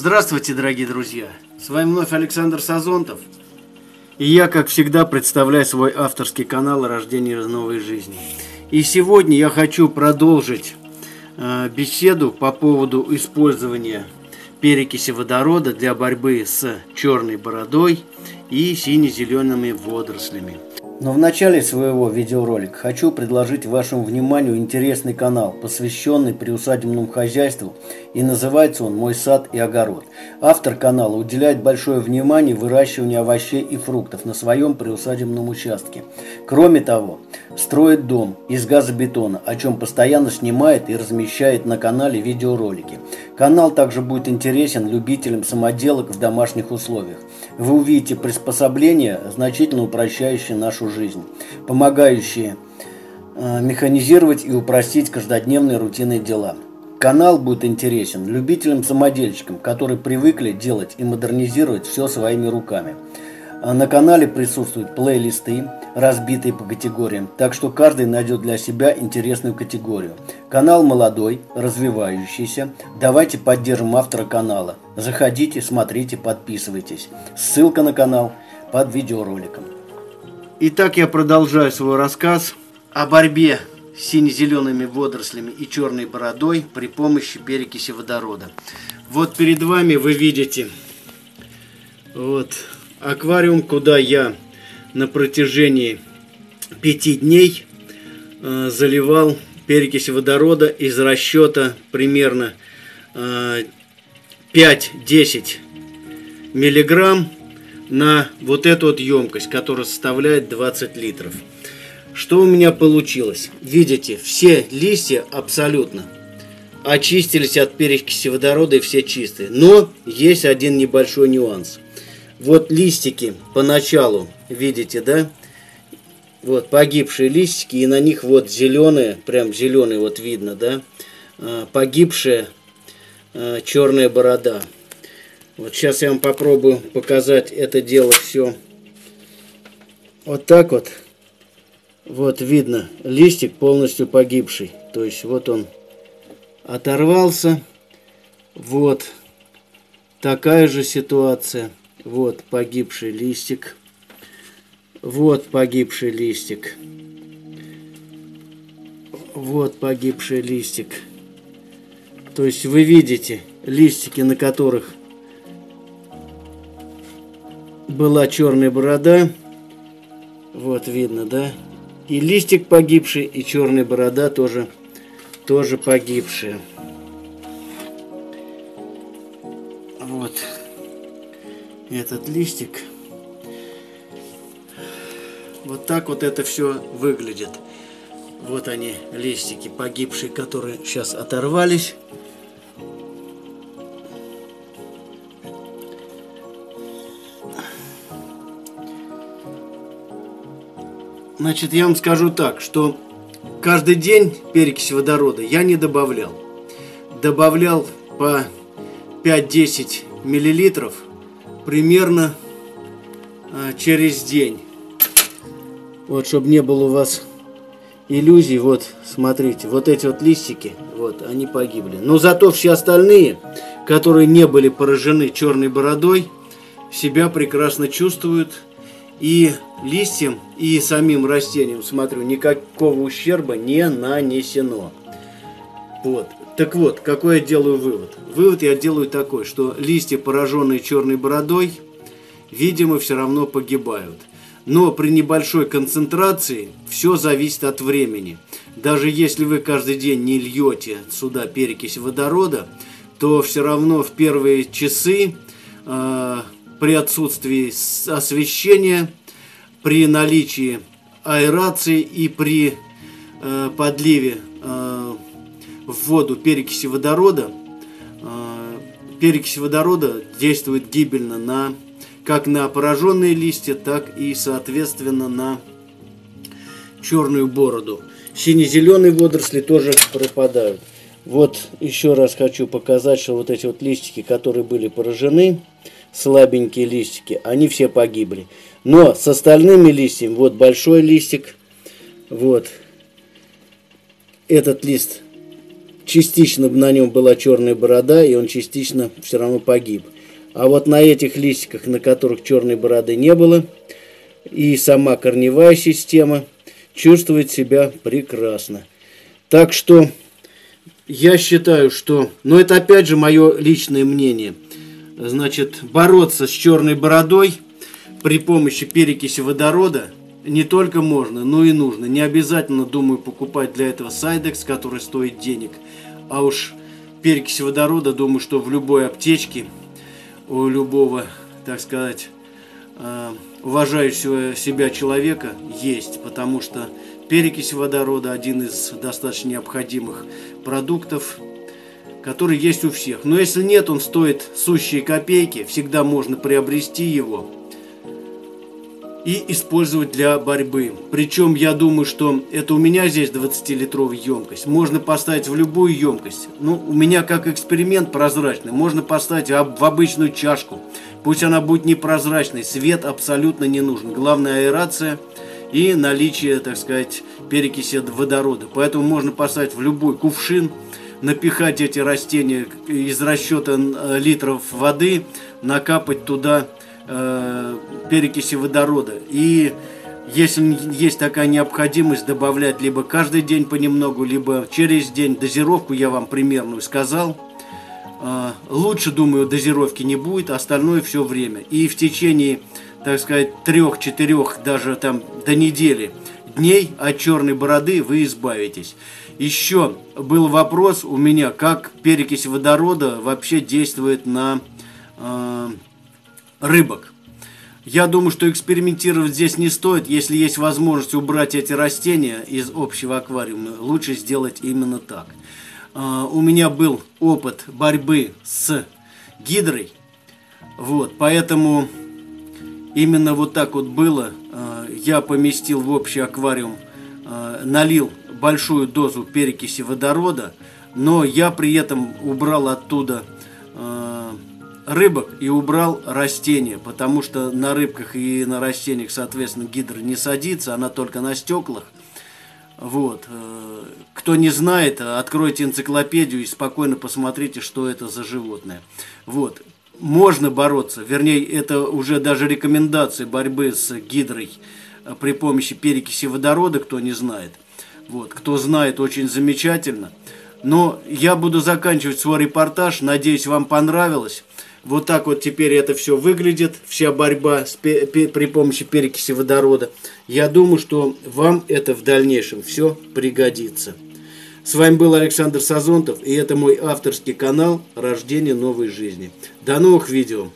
Здравствуйте, дорогие друзья! С вами вновь Александр Сазонтов. И я, как всегда, представляю свой авторский канал «Рождение новой жизни». И сегодня я хочу продолжить э, беседу по поводу использования перекиси водорода для борьбы с черной бородой и сине-зелеными водорослями – но в начале своего видеоролика хочу предложить вашему вниманию интересный канал, посвященный приусадебному хозяйству, и называется он «Мой сад и огород». Автор канала уделяет большое внимание выращиванию овощей и фруктов на своем приусадебном участке. Кроме того, строит дом из газобетона, о чем постоянно снимает и размещает на канале видеоролики. Канал также будет интересен любителям самоделок в домашних условиях. Вы увидите приспособления, значительно упрощающие нашу жизнь, помогающие э, механизировать и упростить каждодневные рутинные дела. Канал будет интересен любителям-самодельщикам, которые привыкли делать и модернизировать все своими руками – на канале присутствуют плейлисты, разбитые по категориям, так что каждый найдет для себя интересную категорию. Канал молодой, развивающийся. Давайте поддержим автора канала. Заходите, смотрите, подписывайтесь. Ссылка на канал под видеороликом. Итак, я продолжаю свой рассказ о борьбе с сине-зелеными водорослями и черной бородой при помощи перекиси водорода. Вот перед вами вы видите вот аквариум, куда я на протяжении пяти дней э, заливал перекись водорода из расчета примерно э, 5-10 миллиграмм на вот эту вот емкость, которая составляет 20 литров. Что у меня получилось? Видите, все листья абсолютно очистились от перекиси водорода и все чистые. Но есть один небольшой нюанс – вот листики поначалу, видите, да? Вот погибшие листики, и на них вот зеленые, прям зеленый вот видно, да? А, погибшая а, черная борода. Вот сейчас я вам попробую показать это дело все. Вот так вот. Вот видно, листик полностью погибший. То есть вот он оторвался. Вот такая же ситуация. Вот погибший листик. Вот погибший листик. Вот погибший листик. То есть вы видите листики, на которых была черная борода. Вот видно, да? И листик погибший, и черная борода тоже, тоже погибшая. Вот этот листик. Вот так вот это все выглядит. Вот они, листики погибшие, которые сейчас оторвались. Значит, я вам скажу так, что каждый день перекись водорода я не добавлял. Добавлял по 5-10 миллилитров – примерно а, через день. Вот, чтобы не было у вас иллюзий, вот, смотрите, вот эти вот листики, вот, они погибли. Но зато все остальные, которые не были поражены черной бородой, себя прекрасно чувствуют. И листьям, и самим растениям, смотрю, никакого ущерба не нанесено. Вот. Так вот, какой я делаю вывод? Вывод я делаю такой, что листья, пораженные черной бородой, видимо, все равно погибают. Но при небольшой концентрации все зависит от времени. Даже если вы каждый день не льете сюда перекись водорода, то все равно в первые часы э, при отсутствии освещения, при наличии аэрации и при э, подливе э, в воду перекиси водорода, а, перекись водорода действует гибельно на, как на пораженные листья, так и, соответственно, на черную бороду. Сине-зеленые водоросли тоже пропадают. Вот еще раз хочу показать, что вот эти вот листики, которые были поражены, слабенькие листики, они все погибли. Но с остальными листьями, вот большой листик, вот этот лист частично на нем была черная борода, и он частично все равно погиб. А вот на этих листиках, на которых черной бороды не было, и сама корневая система чувствует себя прекрасно. Так что я считаю, что, но это опять же мое личное мнение, значит, бороться с черной бородой при помощи перекиси водорода не только можно, но и нужно. Не обязательно, думаю, покупать для этого сайдекс, который стоит денег. А уж перекись водорода, думаю, что в любой аптечке, у любого, так сказать, а, уважающего себя человека есть, потому что перекись водорода один из достаточно необходимых продуктов, который есть у всех. Но если нет, он стоит сущие копейки, всегда можно приобрести его и использовать для борьбы. Причем я думаю, что это у меня здесь 20-литровая емкость. Можно поставить в любую емкость. Ну, у меня как эксперимент прозрачный. Можно поставить в обычную чашку. Пусть она будет непрозрачной. Свет абсолютно не нужен. Главное аэрация и наличие, так сказать, перекиси водорода. Поэтому можно поставить в любой кувшин, напихать эти растения из расчета э, литров воды, накапать туда э, перекиси водорода. И если есть такая необходимость добавлять либо каждый день понемногу, либо через день дозировку я вам примерную сказал. Э, лучше, думаю, дозировки не будет, остальное все время. И в течение, так сказать, трех-четырех, даже там до недели дней от черной бороды вы избавитесь. Еще был вопрос у меня, как перекись водорода вообще действует на э, рыбок. Я думаю, что экспериментировать здесь не стоит. Если есть возможность убрать эти растения из общего аквариума, лучше сделать именно так. А, у меня был опыт борьбы с гидрой. Вот, поэтому именно вот так вот было. А, я поместил в общий аквариум, а, налил большую дозу перекиси водорода, но я при этом убрал оттуда рыбок и убрал растения, потому что на рыбках и на растениях, соответственно, гидра не садится, она только на стеклах. Вот. Э, кто не знает, откройте энциклопедию и спокойно посмотрите, что это за животное. Вот. Можно бороться, вернее, это уже даже рекомендации борьбы с гидрой э, при помощи перекиси водорода, кто не знает. Вот. Кто знает, очень замечательно. Но я буду заканчивать свой репортаж. Надеюсь, вам понравилось. Вот так вот теперь это все выглядит, вся борьба с, при помощи перекиси водорода. Я думаю, что вам это в дальнейшем все пригодится. С вами был Александр Сазонтов, и это мой авторский канал «Рождение новой жизни». До новых видео!